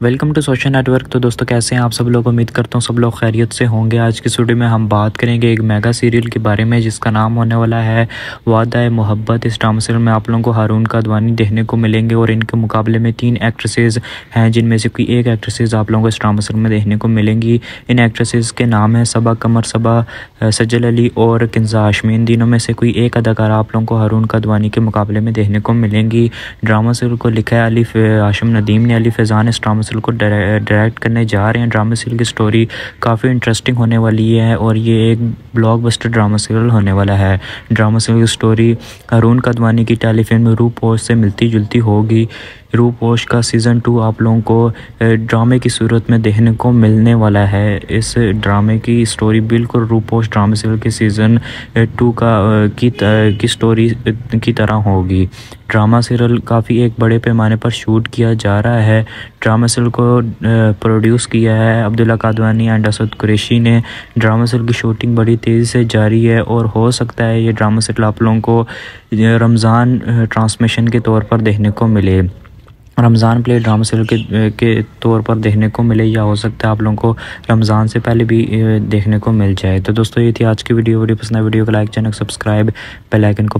Welcome to social network तो दोस्तों, कैसे हैं आप सब लोग? उम्मीद करता हूँ सब लोग खैरियत से होंगे। आज की स्टूडियो में हम बात करेंगे एक मेगा सीरियल के बारे में, जिसका नाम होने वाला है वादा मोहब्बत। इस ड्रामा सीरियल में आप लोगों को हारून का अदवानी देखने को मिलेंगे और इनके मुकाबले में तीन एक्ट्रेसेज हैं, जिनमें से कोई एक एक्ट्रेसेस आप लोगों को इस ड्रामा सीरियल में देखने को मिलेंगी। इन एक्ट्रेसेस के नाम है सबा कमर, सबा सज्जल अली और किन्जा आशमीन। दिनों में से कोई एक अदाकारा आप लोगों को हारून का अदवानी के मुकाबले में देखने को मिलेंगी। ड्रामा सीरियल को लिखा है अली आशम नदीम ने। अली फैज़ान इस ड्रामा सीरियल को डायरेक्ट करने जा रहे हैं। ड्रामा सीरियल की स्टोरी काफ़ी इंटरेस्टिंग होने वाली है और ये एक ब्लॉकबस्टर ड्रामा सीरियल होने वाला है। ड्रामा सीरियल की स्टोरी अरुण कदवानी की टेलीफिल्म रूप से मिलती जुलती होगी। रूप पोस्ट का सीज़न टू आप लोगों को ड्रामे की सूरत में देखने को मिलने वाला है। इस ड्रामे की स्टोरी बिल्कुल रूप पोस्ट ड्रामा सीरियल के सीज़न टू का की, की स्टोरी की तरह होगी। ड्रामा सीरियल काफ़ी एक बड़े पैमाने पर शूट किया जा रहा है। ड्रामा सीरियल को प्रोड्यूस किया है। अब्दुल्ला कादवानी एंड असद कुरेशी ने ड्रामा की शूटिंग बड़ी तेज़ी से जारी है और हो सकता है ये ड्रामा सीरियल आप लोगों को रमज़ान ट्रांसमिशन के तौर पर देखने को मिले। रमज़ान प्ले ड्रामा सीरियल के के तौर पर देखने को मिले या हो सकता है आप लोगों को रमज़ान से पहले भी देखने को मिल जाए। तो दोस्तों, ये थी आज की वीडियो। वीडियो पसंद वीडियो को like channel subscribe bell icon को